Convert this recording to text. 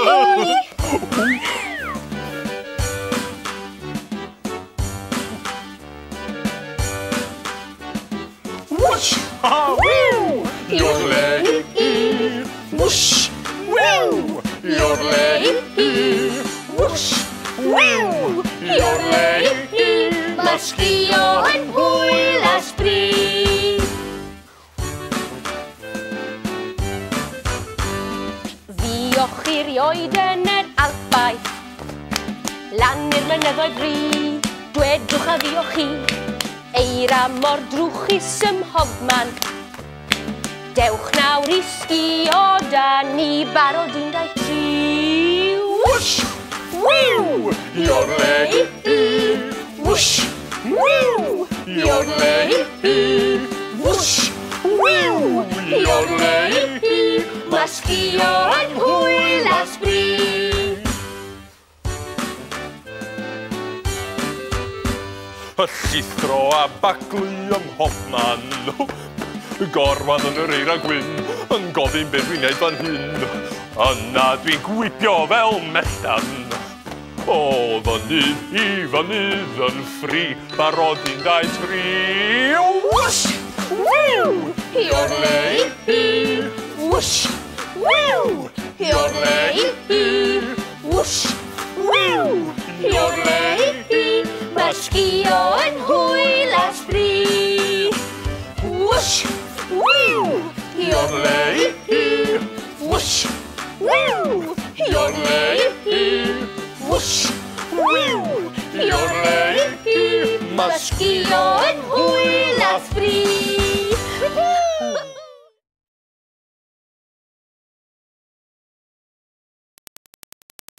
Whoosh! Ha! Woo! Yodeling! Whoosh! Woo! Yodeling! Whoosh! Woo! Yodeling! Musky your Doddoch i'r ioed yn yr albaith Lan i'r mynyddoedd ri Dwedwch a ddiolch chi Eira mor drwch i symhobman Dewch nawr i sgio da ni barod i'n dau tri Wwsh! Wiw! Iodle i fi! Wwsh! Wiw! Iodle i fi! Wwsh! Wiw! Iodle i fi! Mae sgio yn hw! llithro a baglu ym mhobman. Gorwad yn yr eira gwyn, yn gofyn beth dwi'n neud fan hyn. Yna dwi'n gwipio fel mellan. O, fynydd i fynydd yn ffri, barod i'n dau tri. Wysh! Wiw! Hi o'r le i hi. Wysh! Wiw! Hi o'r le i hi. Wysh! Masz kijoń, huj, las tri. Whoosh, woo, jodlej, whoosh, woo, jodlej, whoosh, woo, jodlej, masz kijoń, hui.